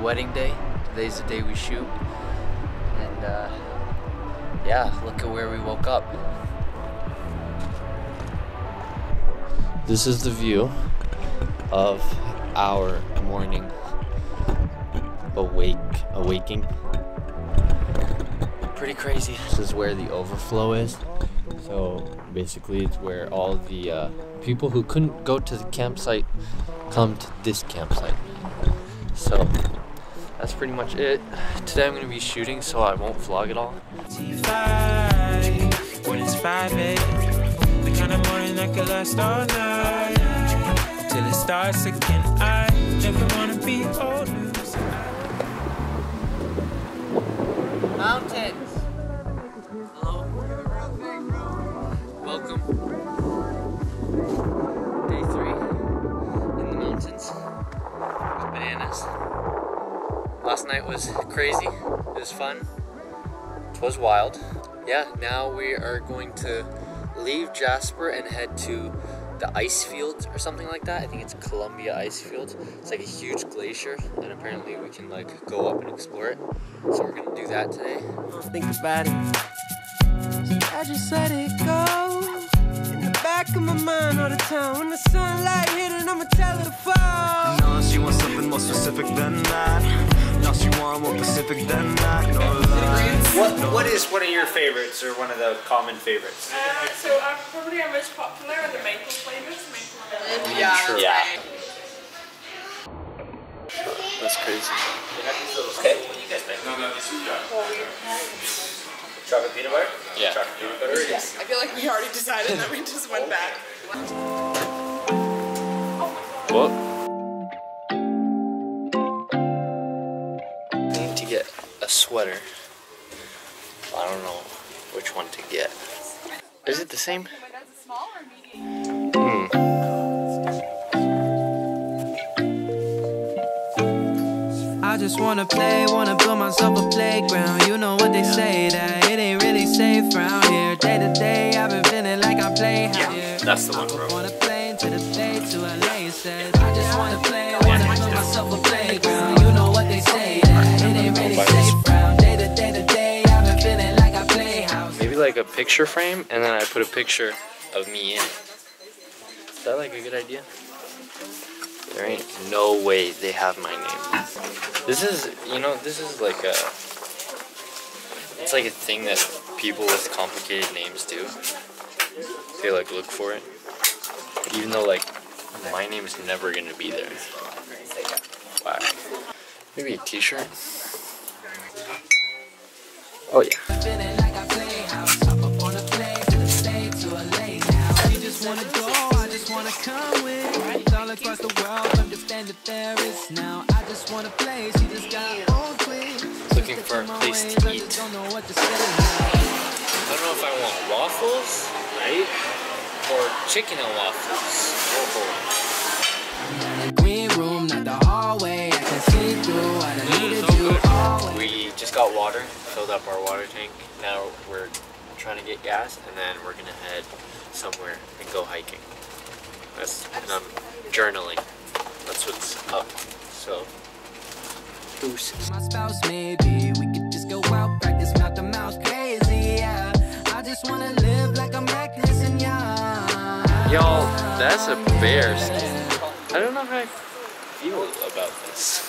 wedding day. Today's the day we shoot. And uh, yeah, look at where we woke up. This is the view of our morning awake awaking. Pretty crazy. This is where the overflow is. So basically, it's where all the uh, people who couldn't go to the campsite come to this campsite. So that's pretty much it. Today I'm gonna be shooting, so I won't vlog at all. When it's 5 a.m. The kind of morning that could last all night till it starts again. I never wanna be old. Mountains. Hello. Welcome. Day three in the mountains with bananas. Last night was crazy. It was fun. It was wild. Yeah, now we are going to leave Jasper and head to the ice fields or something like that. I think it's Columbia Ice Fields. It's like a huge glacier, and apparently we can like go up and explore it. So we're gonna do that today. Think about it. I just let it go. In the back of my mind all the time. When the sunlight hit it, I'ma tell her to fall. No, she wants something more specific than that. No, she want more specific than that. No What What is one of your favorites or one of the common favorites? Uh, so uh, probably our most popular are the maple flavors, maple and vanilla. Yeah. Yeah. That's crazy. Okay, what do you guys think? Chocolate peanut butter? Yeah. Chocolate peanut butter? Yes, I feel like we already decided that we just went back. What? Get a sweater. I don't know which one to get. Is it the same? Hmm. I just wanna play, wanna build myself a playground. You know what they say that it ain't really safe round here. Day to day, I've been feeling like I play here. That's the one, bro. Wanna play into the bay to LA instead. I just wanna play, wanna build myself a playground. Picture frame and then I put a picture of me in it. Is that like a good idea? There ain't no way they have my name. This is, you know, this is like a, it's like a thing that people with complicated names do. They like look for it. Even though like my name is never gonna be there. Wow. Maybe a t-shirt. Oh yeah. Come with. All across the world, understand that there is now. I just wanna play, she just got her own twin. Looking for a place to I eat. just don't know what to say now. I don't know if I want waffles, right? Or chicken and waffles. The green room, not the hallway. I can see through. I done needed you always. We just got water, filled up our water tank. Now we're trying to get gas, and then we're gonna head somewhere and go hiking. That's and I'm journaling. That's what's up. So, deuces. My spouse, maybe we could just go out, practice mouth to mouth crazy. Yeah, I just wanna live like I'm reckless and young. Y'all, that's a bear skin. I don't know how I feel about this.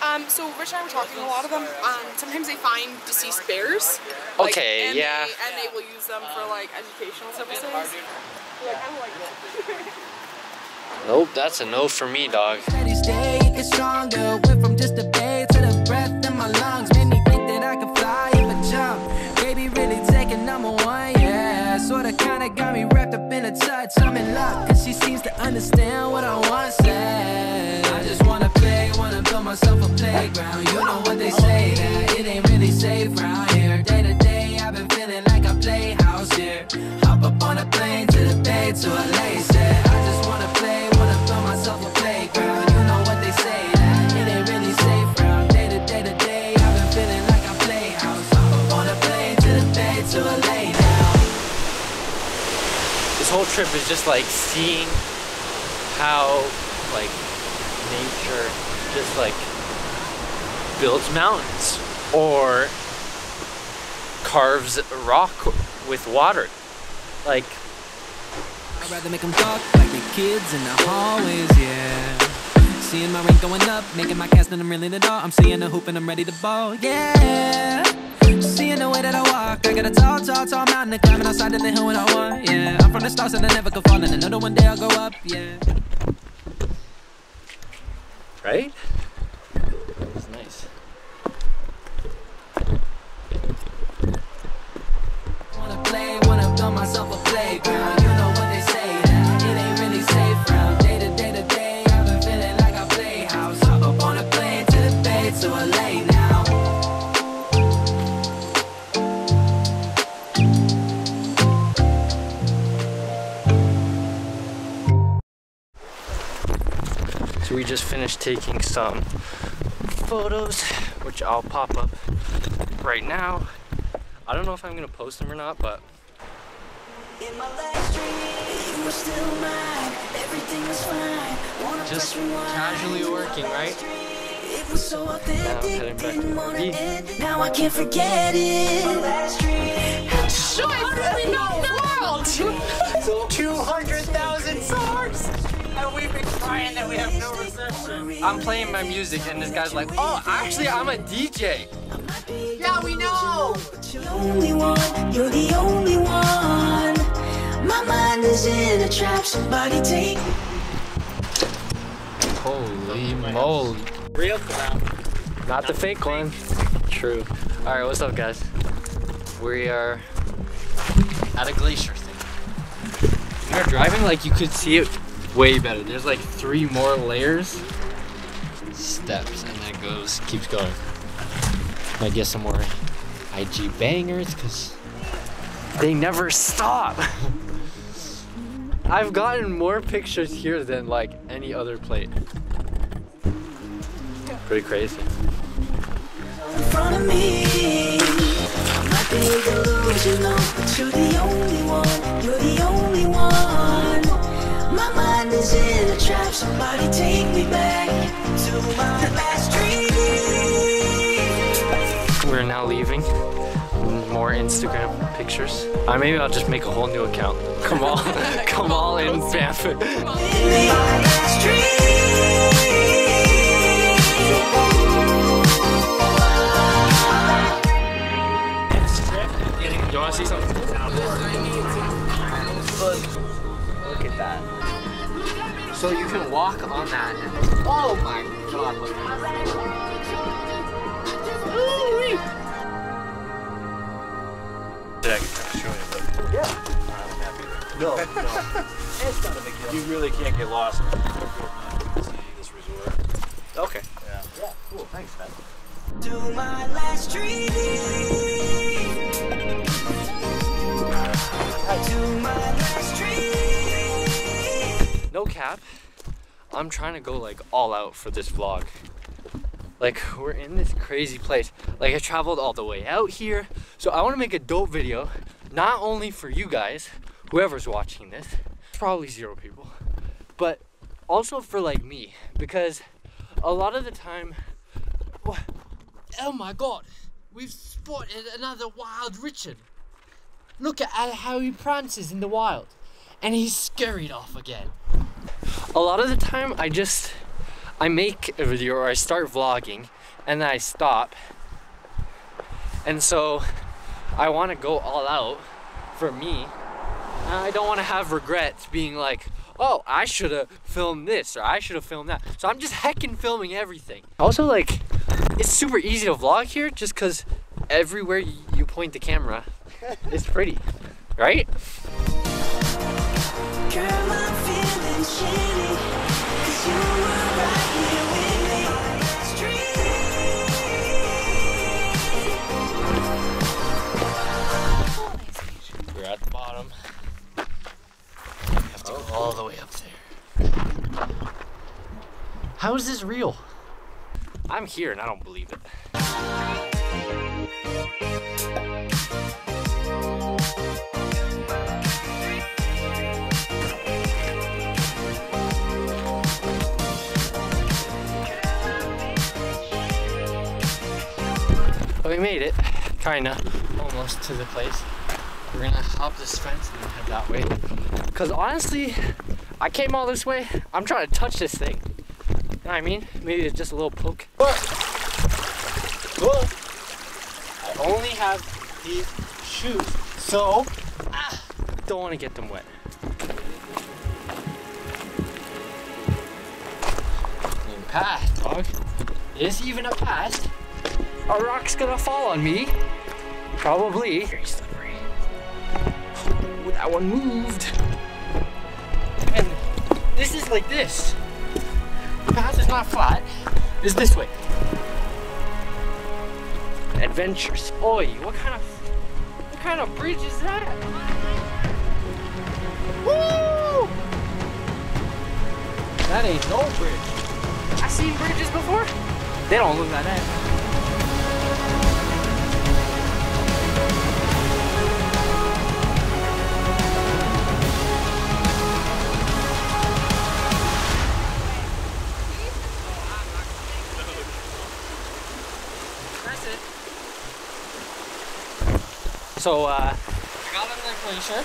Um, so Rich and I were talking, a lot of them, um, sometimes they find deceased bears. like, Okay, and yeah. They, and they will use them for like educational services. Yeah, kind of like Nope, that's a no for me, dog. Steady trip is just like seeing how like nature just like builds mountains or carves rock with water. Like, I'd rather make them talk like the kids in the hallways, yeah. Seeing my rank going up, making my cast and I'm really the dog. I'm seeing the hoop and I'm ready to ball, yeah. Seeing the way that I walk, I got a tall, tall, tall mountain to climb and outside of the hill when I want, yeah. I'm from the stars and I never go fall, and that one day I'll go up, yeah. right? It's nice. Wanna play, wanna build myself a playground. You know what taking some photos, which I'll pop up right now. I don't know if I'm gonna post them or not, but In my last dream, you were still mine. Everything was fine. Just casually working, right? It was so authentic. heading back to Didn't wanna end it. Now I can't forget it. My last dream. Not the world. 200,000 stars! And we've been crying that we have no reception. I'm playing my music and this guy's like, oh, actually I'm a DJ. Yeah, we know. You're the only one. You're the only one. My mind is in a trap. Somebody take. Holy moly. Real now. Not the fake one. True. Alright, what's up guys? We are at a glacier thing. When you're driving, like you could see it way better. There's like three more layers. Steps and then it goes, keeps going. Might get some more IG bangers because they never stop. I've gotten more pictures here than like any other plate. Pretty crazy. in front of me. Might be delusional, but you're the only one. You're the only one. My mind is in a trap. Somebody take me back to my last dream. We're now leaving. More Instagram pictures. Uh, maybe I'll just make a whole new account. Come on, come all in Banff. So you can walk on that and oh my god, look. I can show you, but No, no. you really can't get lost this resort. Okay. Yeah. Yeah, Cool. Thanks, man. To my last dream. To my last dream. No cap. I'm trying to go like all out for this vlog. Like we're in this crazy place. Like I traveled all the way out here. So I want to make a dope video, not only for you guys, whoever's watching this, probably zero people, but also for like me because a lot of the time Oh my god. We've spotted another wild Richard. Look at how he prances in the wild. And he's scurried off again. A lot of the time I just I make a video or I start vlogging and then I stop. And so I want to go all out for me. I don't want to have regrets being like, oh, I should have filmed this or I should have filmed that. So I'm just heckin' filming everything. Also, like, it's super easy to vlog here just because everywhere you point the camera, it's pretty, right? I'm here and I don't believe it. We made it, kinda, almost to the place. We're gonna hop this fence and head that way. Cause honestly, I came all this way, I'm trying to touch this thing. Know what I mean? Maybe it's just a little poke. But, but I only have these shoes, so ah, don't want to get them wet. And path, dog. Is even a path. A rock's gonna fall on me. Probably. Very slippery. That one moved. And this is like this. Path is not flat. It's this way. Adventures. Oi, what kind of what kind of bridge is that? Woo! That ain't no bridge. I seen bridges before. They don't look like that. That's it. So uh, I got on the glacier,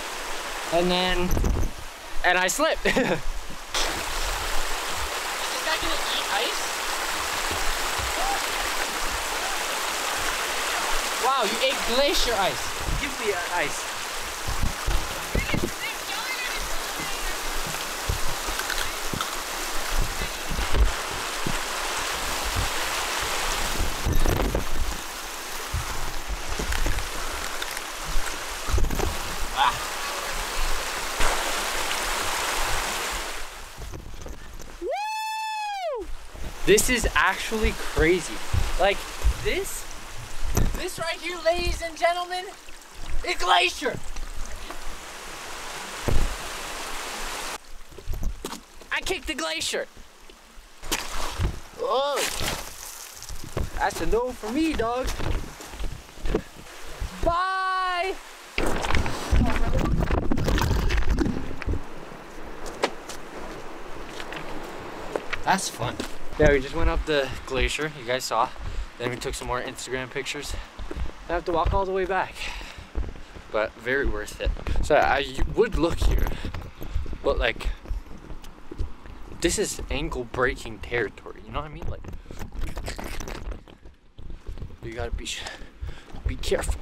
and then and I slipped. Is that gonna eat ice? Wow, you ate glacier ice. Give me uh, ice. This is actually crazy. Like this, this right here, ladies and gentlemen, is glacier. I kicked the glacier. Oh, that's a no for me, dog. Bye. That's fun. Yeah, we just went up the glacier, you guys saw. Then we took some more Instagram pictures. I have to walk all the way back. But very worth it. So I would look here, but like, this is ankle breaking territory, you know what I mean? Like, you gotta be, be careful.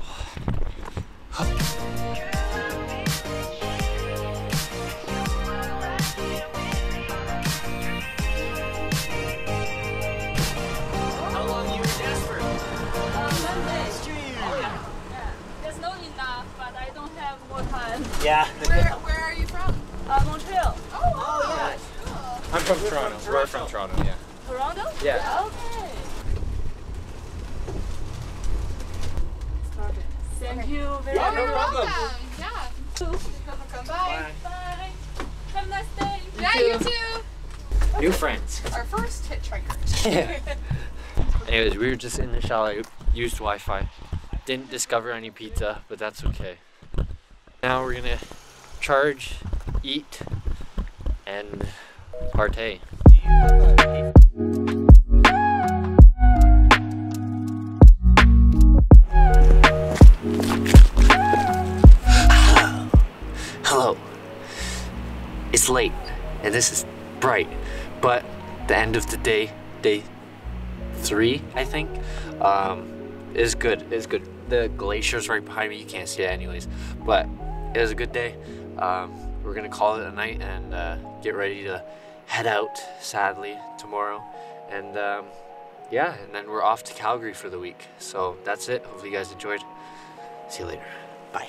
More. Yeah. Where, where are you from? Uh, Montreal. Oh, oh. I'm from Toronto. We're from Toronto, yeah. Toronto? Yeah. Okay. Thank you very Oh, much. you're problem. welcome. Yeah. Bye. Bye. Have a nice day. Yeah, you too. New friends. Our first hitchhikers. Anyways, we were just in the chalet, used Wi-Fi. Didn't discover any pizza, but that's okay. Now we're gonna charge, eat, and partay. Hello. It's late, and this is bright, but the end of the day, day three, I think, um, is good. Is good. The glacier's right behind me. You can't see it anyways, but it was a good day. Um, we're gonna call it a night and uh, get ready to head out. Sadly, tomorrow, and um, yeah, and then we're off to Calgary for the week. So that's it. Hopefully, you guys enjoyed. See you later. Bye.